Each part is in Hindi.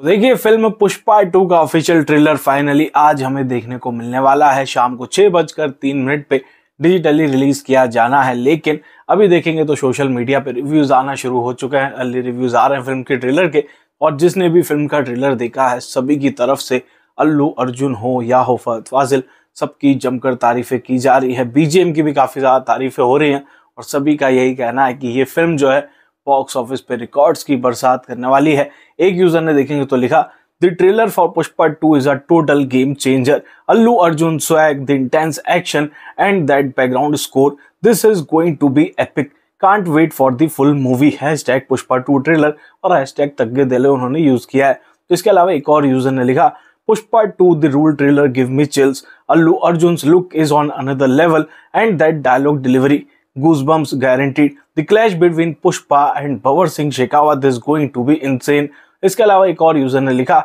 तो देखिए, फ़िल्म पुष्पा टू का ऑफिशियल ट्रेलर फाइनली आज हमें देखने को मिलने वाला है। शाम को छह बजकर तीन मिनट पे डिजिटली रिलीज़ किया जाना है, लेकिन अभी देखेंगे तो सोशल मीडिया पे रिव्यूज़ आना शुरू हो चुके हैं। अर्ली रिव्यूज़ आ रहे हैं फ़िल्म के ट्रेलर के, और जिसने भी फ़िल्म का ट्रेलर देखा है, सभी की तरफ़ से अल्लू अर्जुन हो या हो फाजिल, सबकी जमकर तारीफें की जा रही है। बीजेम की भी काफ़ी ज़्यादा तारीफें हो रही हैं, और सभी का यही कहना है कि ये फ़िल्म जो है बॉक्स ऑफ़िस पे रिकॉर्ड्स की बरसात करने वाली है। एक यूज़र ने देखेंगे तो लिखा the trailer for Pushpa two is a total game changer Allu, Arjun, swag, the intense action and that background score this is going to be epic can't wait for the full movie hashtag Pushpa two trailer और हैशटैग तग्गे दिले उन्होंने यूज़ किया है। तो इसके अलावा एक और यूज़र ने लिखा Pushpa two the rule trailer give me chills Allu Arjun look is on another level and that dialogue delivery goosebumps guaranteed. The clash between Pushpa and Bhavar Singh Shekhawat is going to be insane. इसके अलावा एक और यूज़र ने लिखा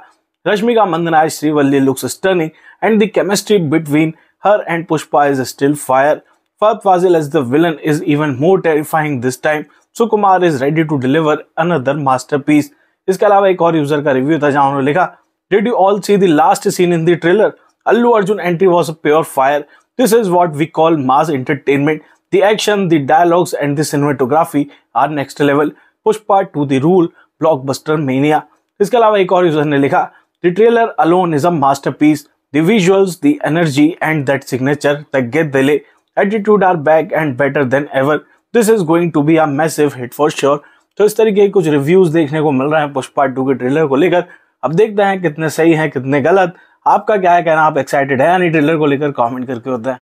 Rashmika Mandanna Srivalli looks stunning and the chemistry between her and Pushpa is still fire Fahad Fazil as the villain is even more terrifying this time. Sukumar is ready to deliver another masterpiece इसके अलावा एक और यूज़र का रिव्यू था जहाँ उन्होंने लिखा did you all see the last scene in the trailer Allu Arjun entry was a pure fire this is what we call mass entertainment The action, the dialogues, and the cinematography are next level. Pushpa to the rule, blockbuster mania. इसके अलावा एक और यूज़र ने लिखा The trailer alone is a masterpiece. The visuals, the energy, and that signature, the get delay, attitude are back and better than ever. This is going to be a massive hit for sure. तो इस तरीके के कुछ रिव्यूज़ देखने को मिल रहे हैं पुष्पा टू के ट्रेलर को लेकर अब देखते हैं कितने सही हैं कितने गलत आपका क्या है कहना आप एक्साइटेड है यानी ट्रेलर को लेकर कमेंट करके होता है